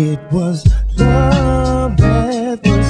It was love at first